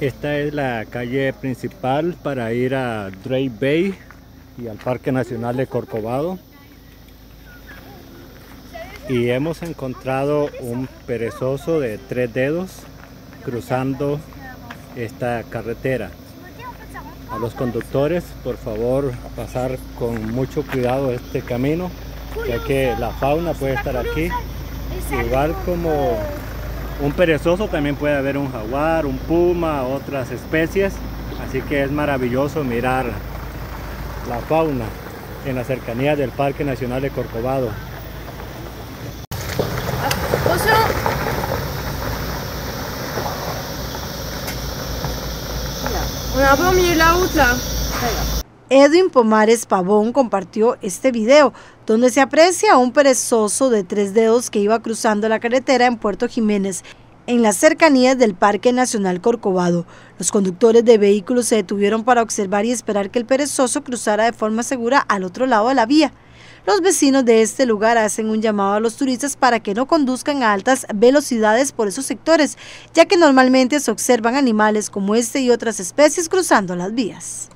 Esta es la calle principal para ir a Drake Bay y al Parque Nacional de Corcovado. Y hemos encontrado un perezoso de tres dedos cruzando esta carretera. A los conductores, por favor, pasar con mucho cuidado este camino, ya que la fauna puede estar aquí, igual como un perezoso también puede haber un jaguar, un puma, otras especies. Así que es maravilloso mirar la fauna en la cercanía del Parque Nacional de Corcovado. Edwin Pomares Pavón compartió este video donde se aprecia a un perezoso de tres dedos que iba cruzando la carretera en Puerto Jiménez en las cercanías del Parque Nacional Corcovado. Los conductores de vehículos se detuvieron para observar y esperar que el perezoso cruzara de forma segura al otro lado de la vía. Los vecinos de este lugar hacen un llamado a los turistas para que no conduzcan a altas velocidades por esos sectores, ya que normalmente se observan animales como este y otras especies cruzando las vías.